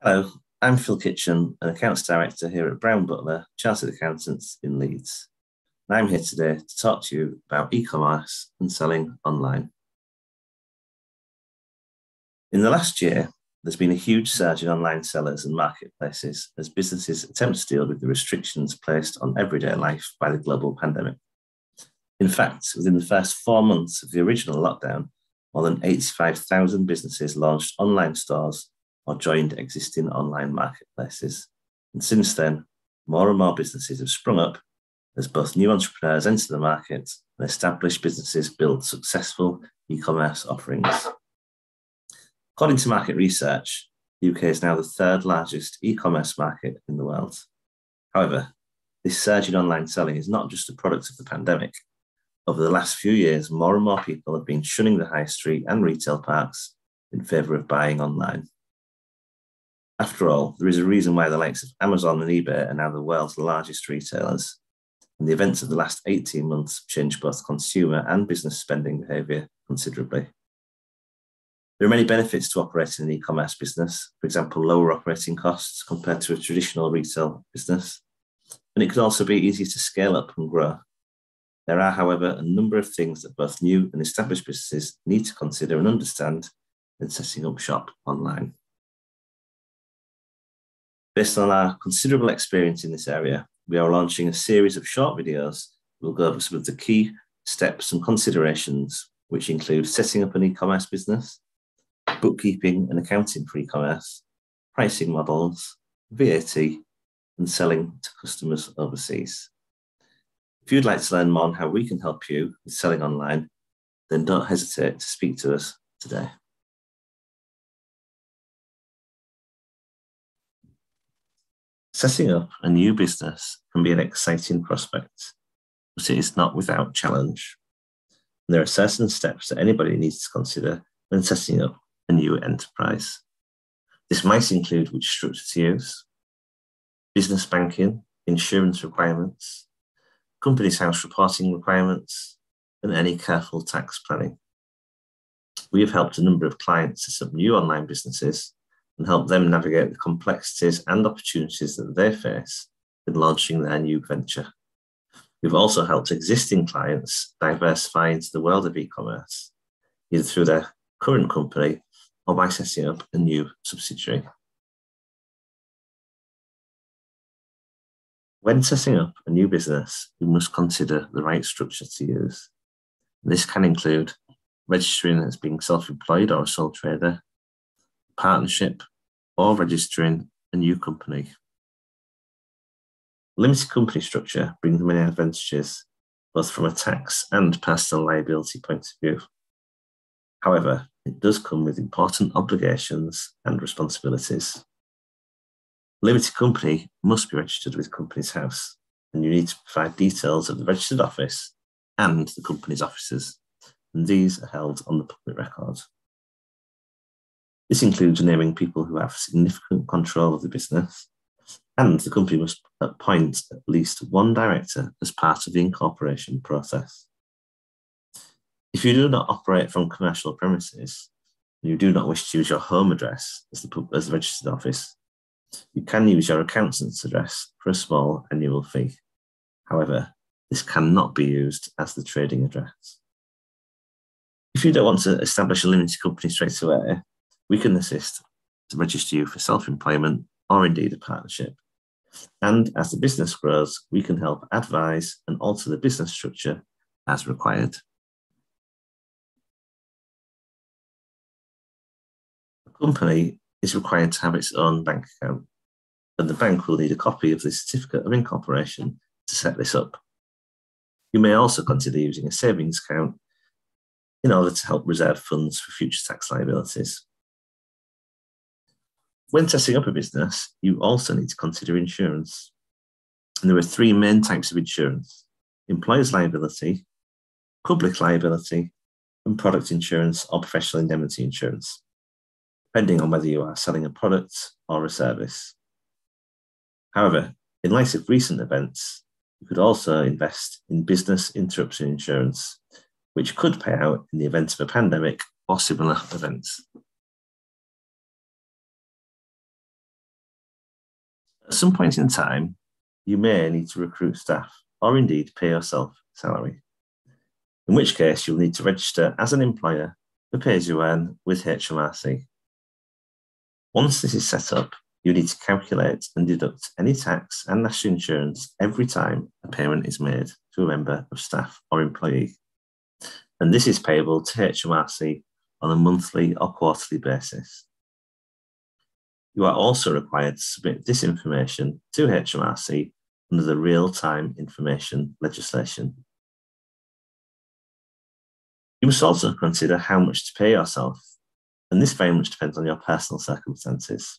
Hello, I'm Phil Kitchen, an accounts director here at Brown Butler, Chartered Accountants in Leeds. And I'm here today to talk to you about e commerce and selling online. In the last year, there's been a huge surge in online sellers and marketplaces as businesses attempt to deal with the restrictions placed on everyday life by the global pandemic. In fact, within the first four months of the original lockdown, more than 85,000 businesses launched online stores or joined existing online marketplaces. And since then, more and more businesses have sprung up as both new entrepreneurs enter the market and established businesses build successful e commerce offerings. According to market research, the UK is now the third largest e commerce market in the world. However, this surge in online selling is not just a product of the pandemic. Over the last few years, more and more people have been shunning the high street and retail parks in favour of buying online. After all, there is a reason why the likes of Amazon and eBay are now the world's largest retailers. And the events of the last 18 months have changed both consumer and business spending behaviour considerably. There are many benefits to operating an e commerce business, for example, lower operating costs compared to a traditional retail business. And it could also be easier to scale up and grow. There are, however, a number of things that both new and established businesses need to consider and understand when setting up shop online. Based on our considerable experience in this area, we are launching a series of short videos. We'll go over some of the key steps and considerations, which include setting up an e commerce business, bookkeeping and accounting for e commerce, pricing models, VAT, and selling to customers overseas. If you'd like to learn more on how we can help you with selling online, then don't hesitate to speak to us today. Setting up a new business can be an exciting prospect, but it is not without challenge. And there are certain steps that anybody needs to consider when setting up a new enterprise. This might include which structure to use, business banking, insurance requirements, Companies House reporting requirements, and any careful tax planning. We have helped a number of clients set up new online businesses and help them navigate the complexities and opportunities that they face in launching their new venture. We've also helped existing clients diversify into the world of e commerce, either through their current company or by setting up a new subsidiary. When setting up a new business, we must consider the right structure to use. This can include registering as being self employed or a sole trader, partnership, or registering a new company. Limited company structure brings many advantages, both from a tax and personal liability point of view. However, it does come with important obligations and responsibilities. Limited company must be registered with Companies House, and you need to provide details of the registered office and the company's offices, and these are held on the public record. This includes naming people who have significant control of the business, and the company must appoint at least one director as part of the incorporation process. If you do not operate from commercial premises, and you do not wish to use your home address as the, as the registered office, you can use your accountant's address for a small annual fee. However, this cannot be used as the trading address. If you don't want to establish a limited company straight away, we can assist to register you for self employment or indeed a partnership. And as the business grows, we can help advise and alter the business structure as required. A company is required to have its own bank account, and the bank will need a copy of the certificate of incorporation to set this up. You may also consider using a savings account in order to help reserve funds for future tax liabilities. When setting up a business, you also need to consider insurance. And there are three main types of insurance employer's liability, public liability, and product insurance or professional indemnity insurance, depending on whether you are selling a product or a service. However, in light of recent events, you could also invest in business interruption insurance, which could pay out in the event of a pandemic or similar events. At some point in time, you may need to recruit staff or indeed pay yourself salary, in which case you'll need to register as an employer for pay earn with HMRC. Once this is set up, you need to calculate and deduct any tax and national insurance every time a payment is made to a member of staff or employee. And this is payable to HMRC on a monthly or quarterly basis. You are also required to submit this information to HMRC under the real time information legislation. You must also consider how much to pay yourself, and this very much depends on your personal circumstances.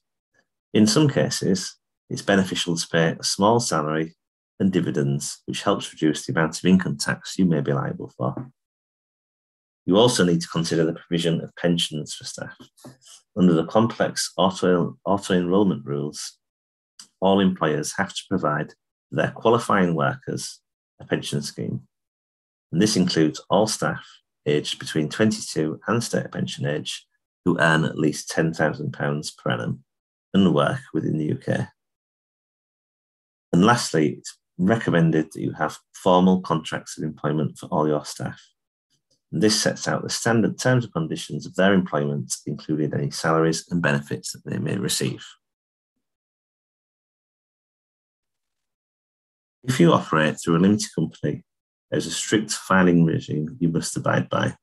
In some cases, it's beneficial to pay a small salary and dividends, which helps reduce the amount of income tax you may be liable for. You also need to consider the provision of pensions for staff. Under the complex auto, auto enrolment rules, all employers have to provide their qualifying workers a pension scheme. And this includes all staff aged between 22 and state pension age who earn at least £10,000 per annum and work within the UK. And lastly, it's recommended that you have formal contracts of employment for all your staff. This sets out the standard terms and conditions of their employment, including any salaries and benefits that they may receive. If you operate through a limited company, there's a strict filing regime you must abide by.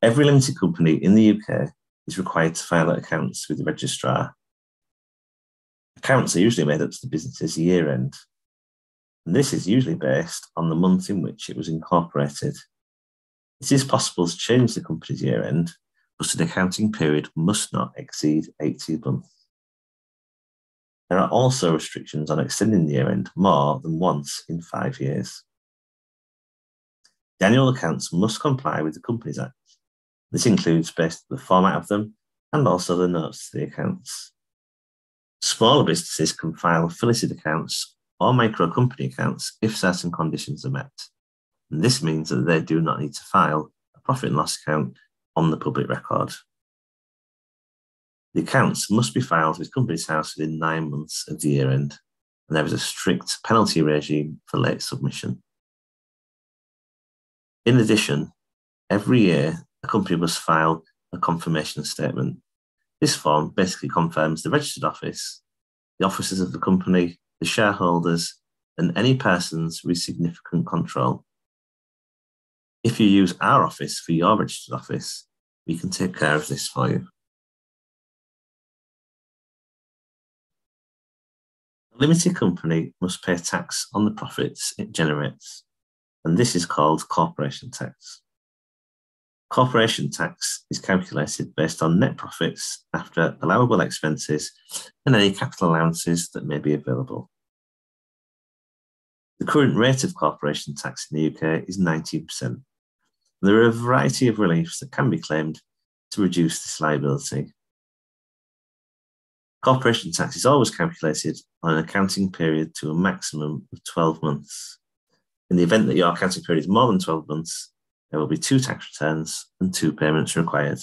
Every limited company in the UK is required to file their accounts with the registrar. Accounts are usually made up to the business's year end, and this is usually based on the month in which it was incorporated. It is possible to change the company's year end, but an accounting period must not exceed 18 months. There are also restrictions on extending the year end more than once in five years. The annual accounts must comply with the Companies Act. This includes both the format of them and also the notes to the accounts. Smaller businesses can file filleted accounts or micro company accounts if certain conditions are met. And this means that they do not need to file a profit and loss account on the public record. The accounts must be filed with Companies House within nine months of the year end, and there is a strict penalty regime for late submission. In addition, every year a company must file a confirmation statement. This form basically confirms the registered office, the officers of the company, the shareholders, and any persons with significant control if you use our office for your registered office, we can take care of this for you. A limited company must pay tax on the profits it generates, and this is called corporation tax. Corporation tax is calculated based on net profits after allowable expenses and any capital allowances that may be available. The current rate of corporation tax in the UK is 19%, there are a variety of reliefs that can be claimed to reduce this liability. Corporation tax is always calculated on an accounting period to a maximum of 12 months. In the event that your accounting period is more than 12 months, there will be two tax returns and two payments required.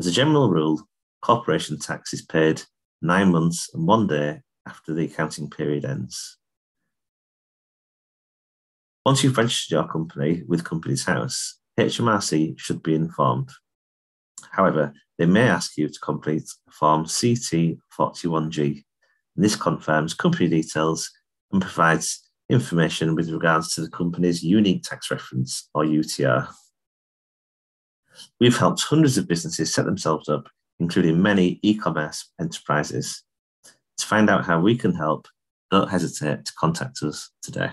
As a general rule, corporation tax is paid nine months and one day after the accounting period ends. Once you've registered your company with Companies House, HMRC should be informed. However, they may ask you to complete Form CT41G. This confirms company details and provides information with regards to the company's unique tax reference or UTR. We've helped hundreds of businesses set themselves up, including many e commerce enterprises. To find out how we can help, don't hesitate to contact us today.